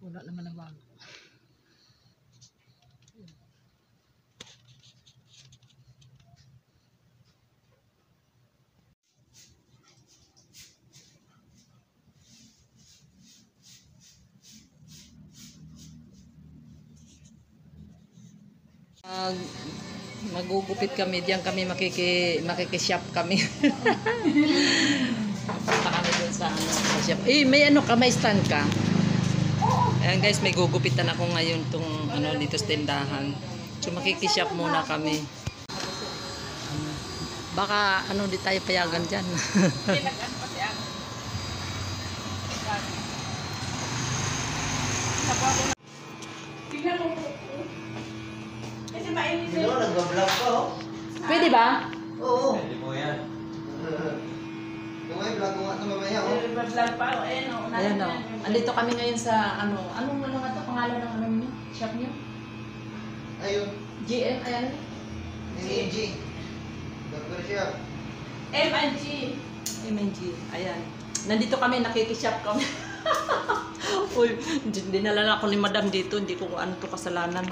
Wala naman na bago. Mag magugupit kami diyan kami makiki makiki-shop kami. Punta kami dun sa ano, sa shop. Eh, may ano ka, may stand ka? Ayan guys, may gugupitan ako ngayon tong ano dito sa tindahan. So makiki-shop muna kami. Baka ano di tayo payagan diyan. Oh. Pwede ba? Oo. Pwede mo yan. Yung may vlog ko nga ito oh. Vlog pa. o, Ayan o. Ayan o. Andito kami ngayon sa ano, anong ano nga to pangalan ng ano niyo? Shop niyo? Ayun, GM, ayan. NAG. Burger shop. M&G. MNG. Ayan. Nandito kami, nakikishop kami. Uy, dinala na ako ni madam dito. Hindi ko ano to kasalanan.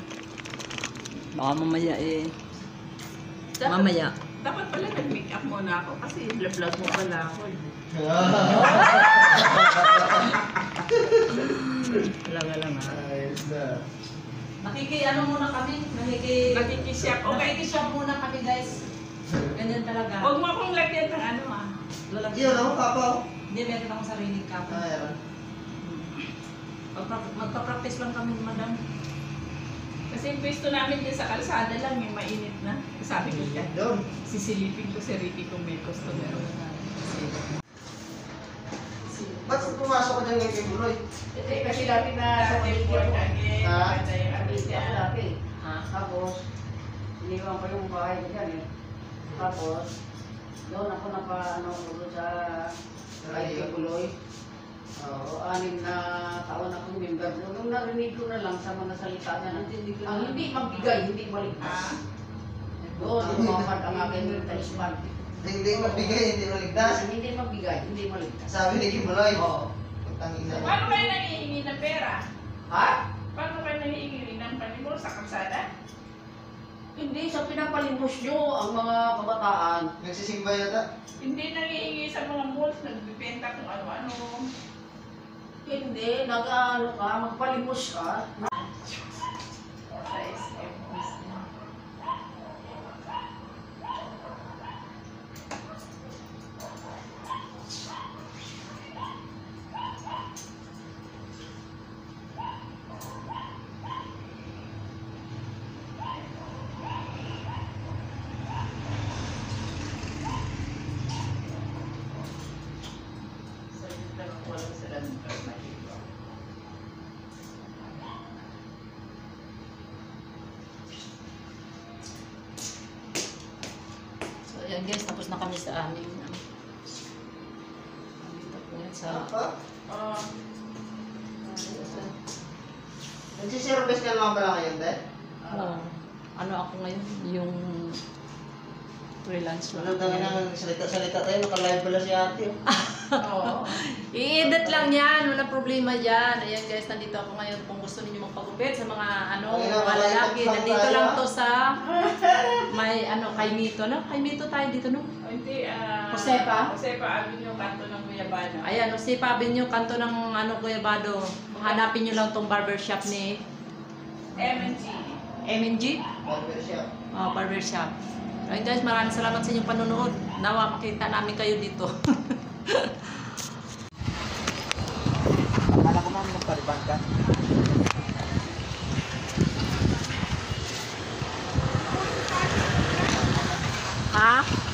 Baka mamaya eh. Mamaya. Dapat pala nag-make up muna ako kasi vlog mo pala ako. Talaga lang ha. Ayos na. Nakiki ano muna kami. Nakiki... Nakikishop. Okay. Nakikishop muna kami guys. Ganyan talaga. Huwag mo akong lagyan ng ano ah. Lalagyan. Oh, papa oh. Hindi, meron akong sariling kapo. Ah, yan. Magpa- Magpa-practice lang kami madam. Kasi yung pwesto namin dyan sa kalsada lang yung mainit na. Sabi ko dyan. Doon. Sisilipin ko si Ricky kung may customer. Ba't pumasok ka dyan kay Buloy? Hindi, kasi dati na teleport again. Ah. Ganda yung ano niya. dati. Ha? Tapos, iniwan ko yung bahay ko dyan eh. Tapos, doon ako napa, ano, sa. Ay Buloy. Oo, anim na taon akong member. Nung narinig ko na lang sa mga salita na, ang hindi magbigay, hindi Ah. maligtas. Doon, lumapad ang aking talisman. Hindi magbigay, hindi maligtas. Hindi magbigay, hindi maligtas. Sabi ni Kim Buloy. Oo. Paano kayo nangihingi ng pera? Ha? Paano kayo nangihingi ng panimol sa kalsada? Hindi sa pinapalimos nyo ang mga kabataan. Nagsisimba yata. Hindi nangihingi sa mga malls, nagbibenta kung ano-ano. Hindi, nag-ano ka, magpalimos ka. Sa So, ayan guys, tapos na kami sa po yan sa... Oh, Nagsiservice ka naman pala ngayon, te? ano, ano ako ngayon, yung freelance Ano lang. tangin na salita-salita tayo, naka-live pala si ate. oh. Oo. I-edit lang yan, wala problema dyan. Ayan guys, nandito ako ngayon kung gusto niyo magpagupit sa mga ano, Ayun, mga wala lalaki. Nandito tayo. lang to sa may ano, kay Mito, no? Kay Mito tayo dito, no? Hindi, ah... Josepa? Josepa Avenue, kanto ng Guyabana. Ayan, si Pabinyo, kanto ng ano, Guyabado. Hanapin niyo lang tong barbershop ni M&G. MNG. Barber shop. Oh, barbershop. Ayun guys, maraming salamat sa inyong panonood. Nawa makita namin kayo dito. Akala ko naman magpariban ka. ha?